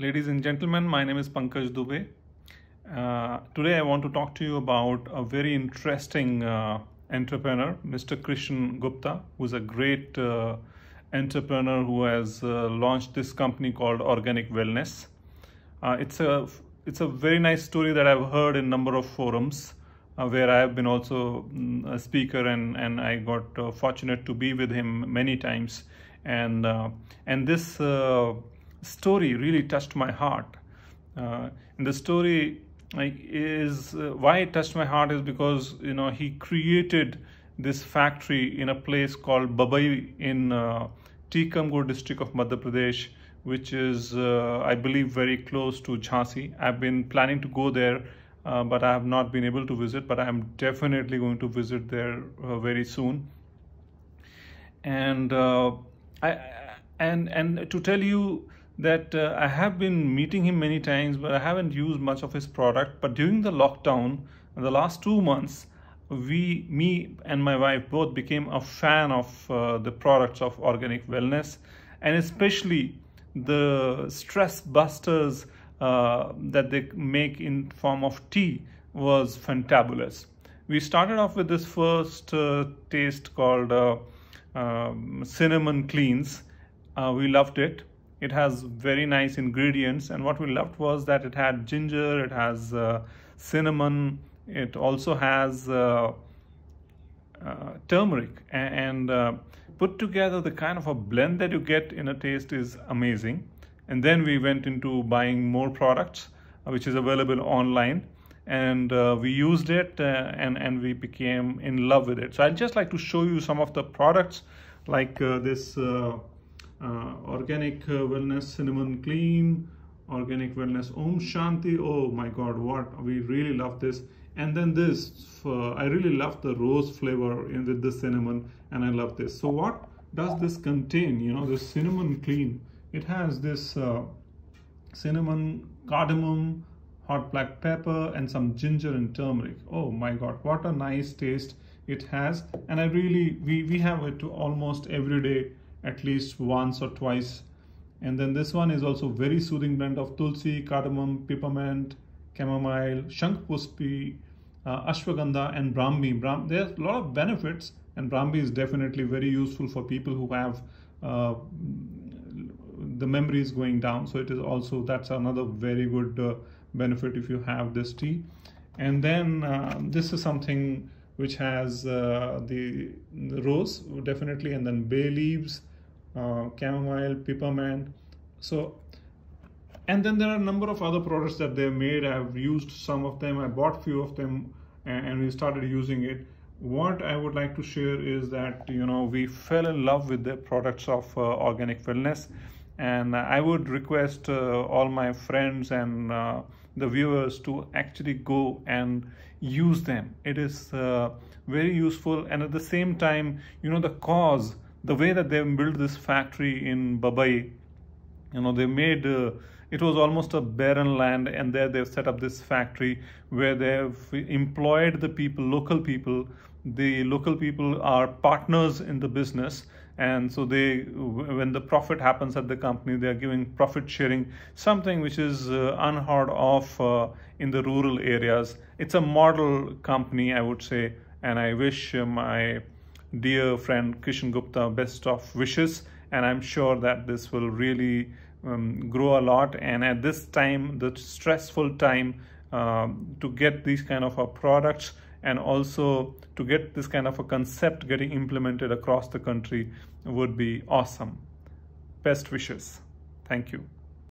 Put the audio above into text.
Ladies and gentlemen, my name is Pankaj Dubey. Uh, today I want to talk to you about a very interesting uh, entrepreneur, Mr. Krishan Gupta, who's a great uh, entrepreneur who has uh, launched this company called Organic Wellness. Uh, it's a it's a very nice story that I've heard in a number of forums uh, where I have been also mm, a speaker and, and I got fortunate to be with him many times. And, and this story really touched my heart. Uh, and the story like, is uh, why it touched my heart is because you know he created this factory in a place called Babai in uh, Tikamgarh district of Madhya Pradesh, which is uh, I believe very close to Jhansi. I've been planning to go there. Uh, but I have not been able to visit, but I am definitely going to visit there uh, very soon. And uh, I and and to tell you that uh, I have been meeting him many times, but I haven't used much of his product. But during the lockdown, the last two months, we, me and my wife both became a fan of uh, the products of Organic Wellness, and especially the stress busters uh, that they make in form of tea was fantabulous. We started off with this first uh, taste called uh, um, cinnamon cleanse. Uh, we loved it it has very nice ingredients and what we loved was that it had ginger it has uh, cinnamon it also has uh, uh, turmeric and uh, put together the kind of a blend that you get in a taste is amazing. And then we went into buying more products uh, which is available online and uh, we used it and and we became in love with it. So i'd just like to show you some of the products like this organic uh, wellness cinnamon clean organic wellness om shanti. Oh my god what we really love this. And then this uh, i really love the rose flavor in with the cinnamon and i love this. So what does this contain? You know the cinnamon clean. It has this uh, cinnamon cardamom hot black pepper and some ginger and turmeric. Oh my god what a nice taste it has. And i really we we have it to almost every day at least once or twice. And then this one is also very soothing blend of tulsi, cardamom, peppermint, chamomile, shankhpushpi, uh, ashwagandha and brahmi. Brahm There's a lot of benefits and brahmi is definitely very useful for people who have uh, the memory is going down. So it is also, that's another very good uh, benefit if you have this tea. And then uh, this is something which has uh, the, the rose definitely and then bay leaves uh, chamomile, peppermint. So, and then there are a number of other products that they made. I've used some of them. I bought few of them and, and we started using it. What I would like to share is that, you know, we fell in love with the products of uh, organic wellness. And I would request uh, all my friends and uh, the viewers to actually go and use them. It is uh, very useful. And at the same time, you know, the cause the way that they built this factory in Babai, you know, they made uh, it was almost a barren land, and there they've set up this factory where they've employed the people, local people. The local people are partners in the business, and so they, when the profit happens at the company, they are giving profit sharing, something which is uh, unheard of uh, in the rural areas. It's a model company, I would say, and I wish uh, my dear friend Krishan Gupta best of wishes. And I'm sure that this will really um, grow a lot. And at this time the stressful time um, to get these kind of a products and also to get this kind of a concept getting implemented across the country would be awesome. Best wishes. Thank you